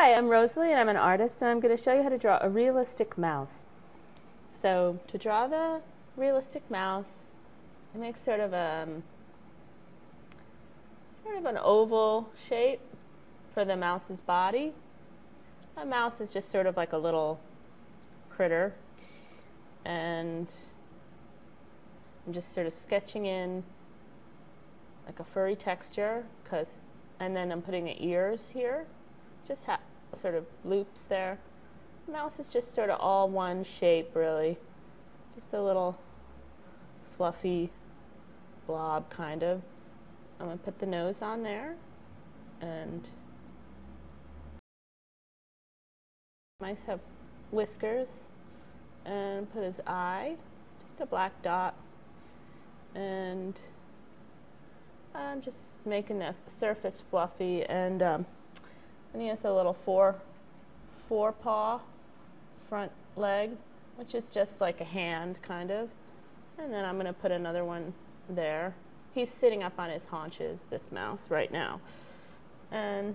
Hi, I'm Rosalie and I'm an artist and I'm going to show you how to draw a realistic mouse. So to draw the realistic mouse, it makes sort of a um, sort of an oval shape for the mouse's body. A mouse is just sort of like a little critter and I'm just sort of sketching in like a furry texture because and then I'm putting the ears here just have sort of loops there. Mouse is just sort of all one shape really. Just a little fluffy blob kind of. I'm going to put the nose on there and mice have whiskers and put his eye just a black dot and I'm just making the surface fluffy and um, and he has a little four four paw front leg which is just like a hand kind of and then I'm going to put another one there he's sitting up on his haunches this mouse right now and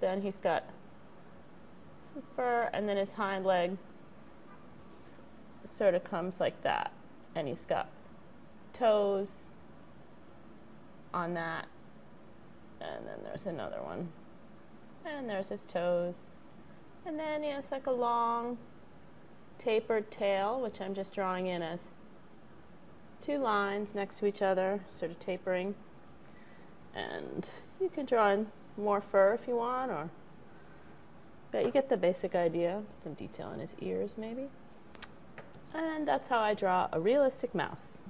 then he's got some fur and then his hind leg sort of comes like that and he's got toes on that. And then there's another one. And there's his toes. And then he has like a long tapered tail, which I'm just drawing in as two lines next to each other, sort of tapering. And you can draw in more fur if you want, or but you get the basic idea. Some detail in his ears, maybe. And that's how I draw a realistic mouse.